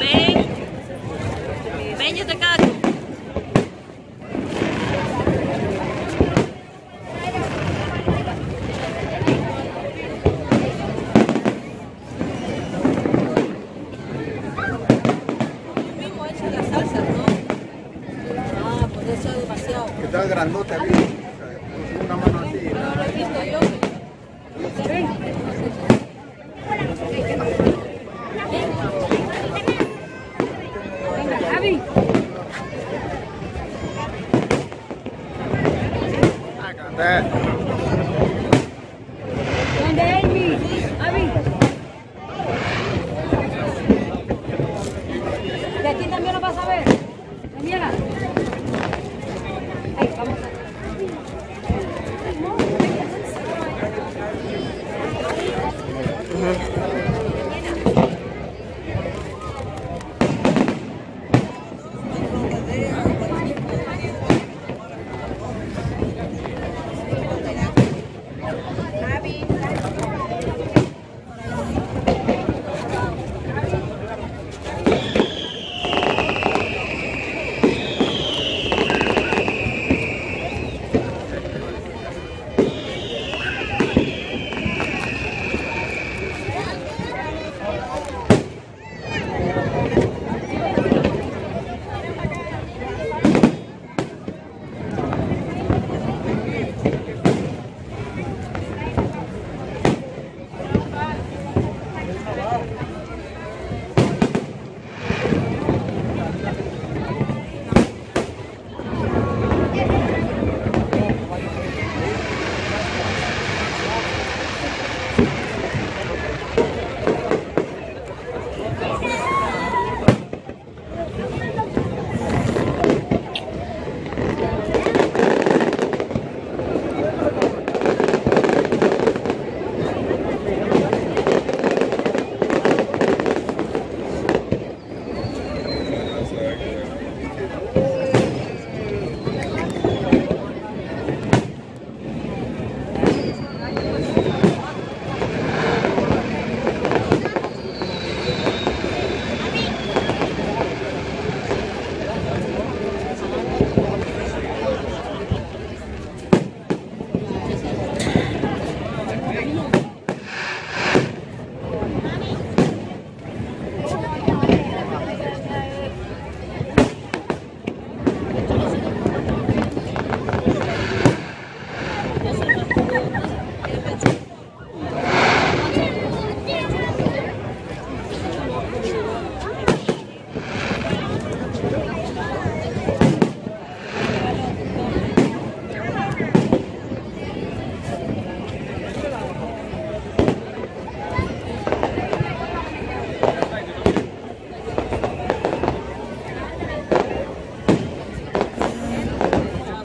Ven, ven, y te cago. Yo mismo he hecho la salsa, ¿no? Ah, pues eso es demasiado. Que tal grandote, amigo. Una mano así. No lo he visto yo. ¿Qué? ね